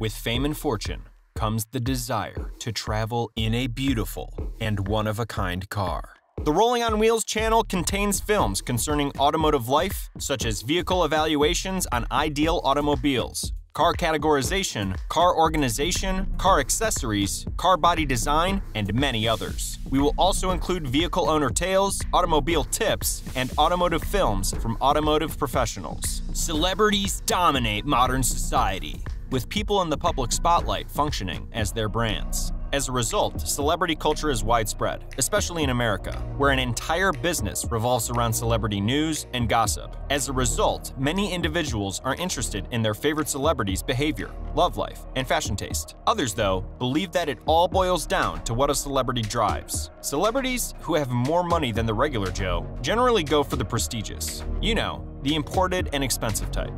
With fame and fortune comes the desire to travel in a beautiful and one of a kind car. The Rolling on Wheels channel contains films concerning automotive life, such as vehicle evaluations on ideal automobiles, car categorization, car organization, car accessories, car body design, and many others. We will also include vehicle owner tales, automobile tips, and automotive films from automotive professionals. Celebrities dominate modern society, with people in the public spotlight functioning as their brands. As a result, celebrity culture is widespread, especially in America, where an entire business revolves around celebrity news and gossip. As a result, many individuals are interested in their favorite celebrities' behavior, love life, and fashion taste. Others, though, believe that it all boils down to what a celebrity drives. Celebrities who have more money than the regular Joe generally go for the prestigious. You know, the imported and expensive type.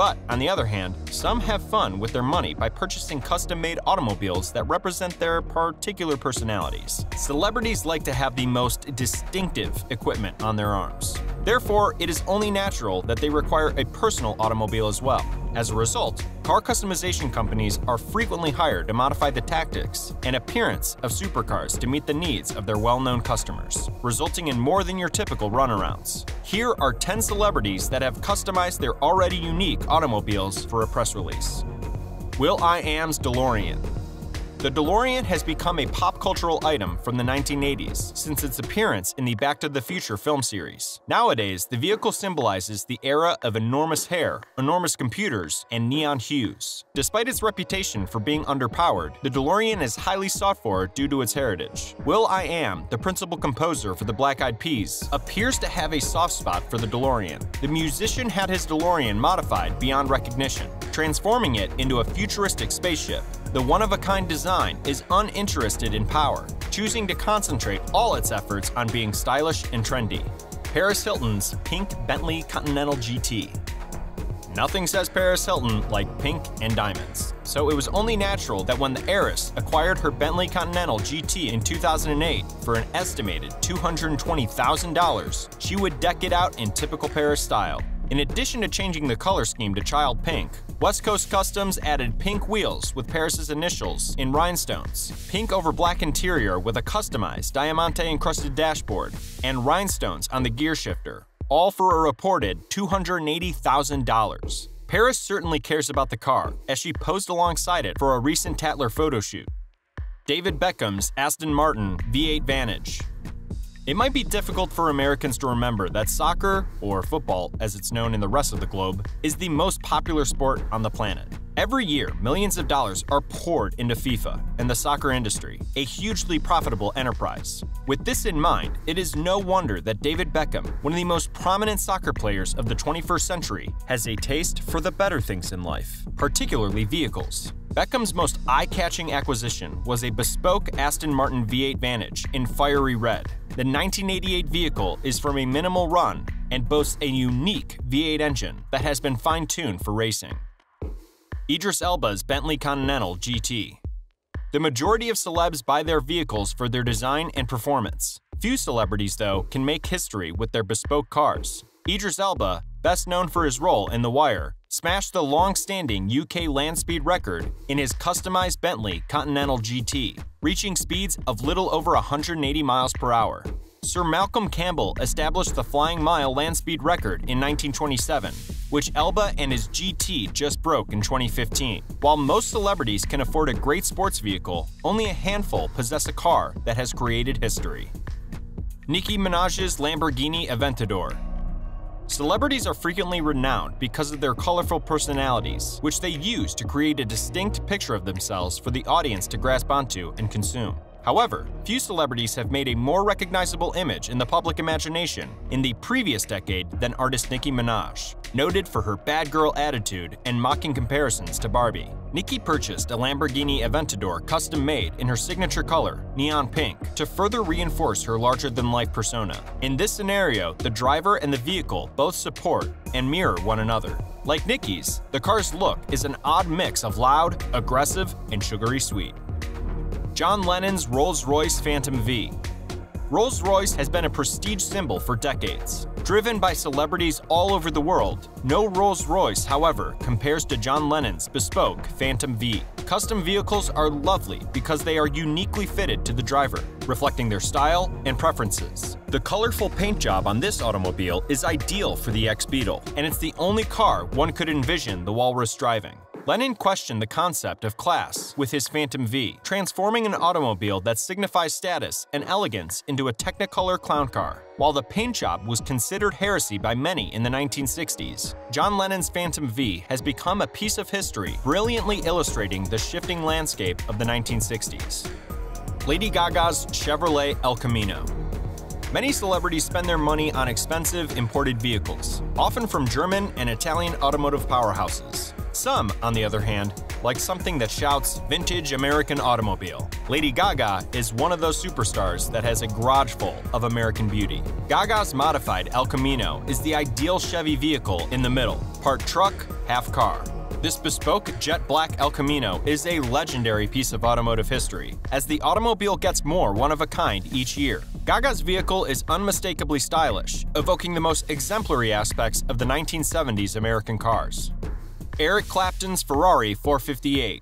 But on the other hand, some have fun with their money by purchasing custom made automobiles that represent their particular personalities. Celebrities like to have the most distinctive equipment on their arms. Therefore, it is only natural that they require a personal automobile as well. As a result, car customization companies are frequently hired to modify the tactics and appearance of supercars to meet the needs of their well-known customers, resulting in more than your typical runarounds. Here are 10 celebrities that have customized their already unique automobiles for a press release. will.i.am's DeLorean the DeLorean has become a pop cultural item from the 1980s since its appearance in the Back to the Future film series. Nowadays, the vehicle symbolizes the era of enormous hair, enormous computers, and neon hues. Despite its reputation for being underpowered, the DeLorean is highly sought for due to its heritage. will.i.am, the principal composer for the Black Eyed Peas, appears to have a soft spot for the DeLorean. The musician had his DeLorean modified beyond recognition, transforming it into a futuristic spaceship. The one-of-a-kind design is uninterested in power, choosing to concentrate all its efforts on being stylish and trendy. Paris Hilton's pink Bentley Continental GT. Nothing says Paris Hilton like pink and diamonds. So it was only natural that when the heiress acquired her Bentley Continental GT in 2008 for an estimated $220,000, she would deck it out in typical Paris style. In addition to changing the color scheme to child pink, West Coast Customs added pink wheels with Paris's initials in rhinestones, pink over black interior with a customized diamante-encrusted dashboard, and rhinestones on the gear shifter, all for a reported $280,000. Paris certainly cares about the car, as she posed alongside it for a recent Tatler photo shoot. David Beckham's Aston Martin V8 Vantage. It might be difficult for Americans to remember that soccer, or football as it's known in the rest of the globe, is the most popular sport on the planet. Every year, millions of dollars are poured into FIFA and the soccer industry, a hugely profitable enterprise. With this in mind, it is no wonder that David Beckham, one of the most prominent soccer players of the 21st century, has a taste for the better things in life, particularly vehicles. Beckham's most eye-catching acquisition was a bespoke Aston Martin V8 Vantage in fiery red. The 1988 vehicle is from a minimal run and boasts a unique V8 engine that has been fine-tuned for racing. Idris Elba's Bentley Continental GT. The majority of celebs buy their vehicles for their design and performance. Few celebrities, though, can make history with their bespoke cars. Idris Elba, best known for his role in The Wire, smashed the long-standing UK land speed record in his customized Bentley Continental GT, reaching speeds of little over 180 miles per hour. Sir Malcolm Campbell established the flying mile land speed record in 1927, which Elba and his GT just broke in 2015. While most celebrities can afford a great sports vehicle, only a handful possess a car that has created history. Nicki Minaj's Lamborghini Aventador Celebrities are frequently renowned because of their colorful personalities, which they use to create a distinct picture of themselves for the audience to grasp onto and consume. However, few celebrities have made a more recognizable image in the public imagination in the previous decade than artist Nicki Minaj, noted for her bad girl attitude and mocking comparisons to Barbie. Nicki purchased a Lamborghini Aventador custom-made in her signature color, neon pink, to further reinforce her larger-than-life persona. In this scenario, the driver and the vehicle both support and mirror one another. Like Nicki's, the car's look is an odd mix of loud, aggressive, and sugary sweet. John Lennon's Rolls-Royce Phantom V. Rolls-Royce has been a prestige symbol for decades. Driven by celebrities all over the world, no Rolls-Royce, however, compares to John Lennon's bespoke Phantom V. Custom vehicles are lovely because they are uniquely fitted to the driver, reflecting their style and preferences. The colorful paint job on this automobile is ideal for the ex-Beatle, and it's the only car one could envision the Walrus driving. Lennon questioned the concept of class with his Phantom V, transforming an automobile that signifies status and elegance into a Technicolor clown car. While the paint job was considered heresy by many in the 1960s, John Lennon's Phantom V has become a piece of history, brilliantly illustrating the shifting landscape of the 1960s. Lady Gaga's Chevrolet El Camino Many celebrities spend their money on expensive imported vehicles, often from German and Italian automotive powerhouses. Some, on the other hand, like something that shouts vintage American automobile. Lady Gaga is one of those superstars that has a garage full of American beauty. Gaga's modified El Camino is the ideal Chevy vehicle in the middle, part truck, half car. This bespoke jet black El Camino is a legendary piece of automotive history, as the automobile gets more one of a kind each year. Gaga's vehicle is unmistakably stylish, evoking the most exemplary aspects of the 1970s American cars. Eric Clapton's Ferrari 458.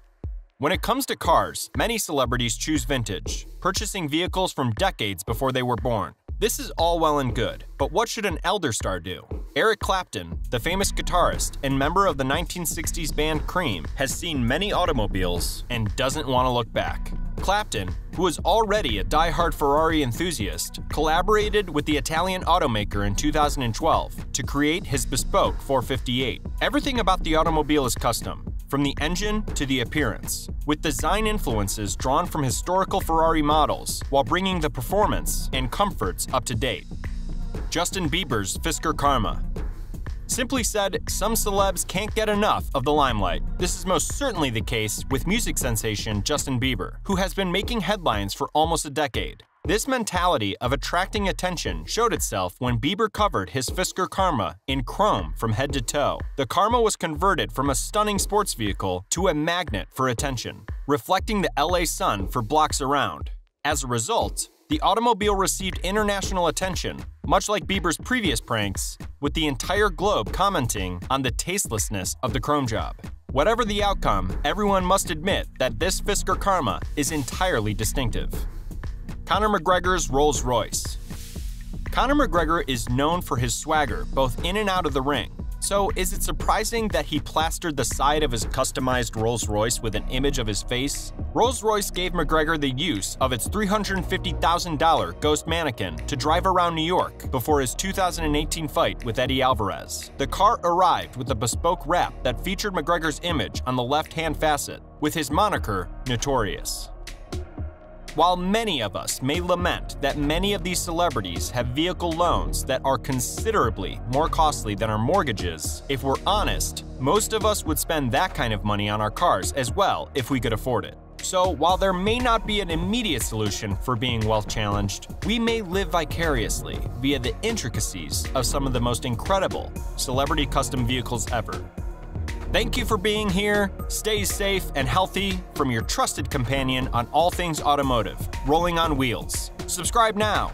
When it comes to cars, many celebrities choose vintage, purchasing vehicles from decades before they were born. This is all well and good, but what should an elder star do? Eric Clapton, the famous guitarist and member of the 1960s band Cream, has seen many automobiles and doesn't want to look back. Clapton, who was already a die-hard Ferrari enthusiast, collaborated with the Italian automaker in 2012 to create his bespoke 458. Everything about the automobile is custom, from the engine to the appearance, with design influences drawn from historical Ferrari models while bringing the performance and comforts up to date. Justin Bieber's Fisker Karma. Simply said, some celebs can't get enough of the limelight. This is most certainly the case with music sensation Justin Bieber, who has been making headlines for almost a decade. This mentality of attracting attention showed itself when Bieber covered his Fisker Karma in chrome from head to toe. The Karma was converted from a stunning sports vehicle to a magnet for attention, reflecting the LA sun for blocks around. As a result, the automobile received international attention, much like Bieber's previous pranks, with the entire globe commenting on the tastelessness of the chrome job. Whatever the outcome, everyone must admit that this Fisker Karma is entirely distinctive. Conor McGregor's Rolls Royce. Conor McGregor is known for his swagger both in and out of the ring. So, is it surprising that he plastered the side of his customized Rolls Royce with an image of his face? Rolls Royce gave McGregor the use of its $350,000 ghost mannequin to drive around New York before his 2018 fight with Eddie Alvarez. The car arrived with a bespoke wrap that featured McGregor's image on the left hand facet, with his moniker Notorious. While many of us may lament that many of these celebrities have vehicle loans that are considerably more costly than our mortgages, if we're honest, most of us would spend that kind of money on our cars as well if we could afford it. So, while there may not be an immediate solution for being wealth challenged, we may live vicariously via the intricacies of some of the most incredible celebrity custom vehicles ever. Thank you for being here. Stay safe and healthy from your trusted companion on all things automotive, Rolling on Wheels. Subscribe now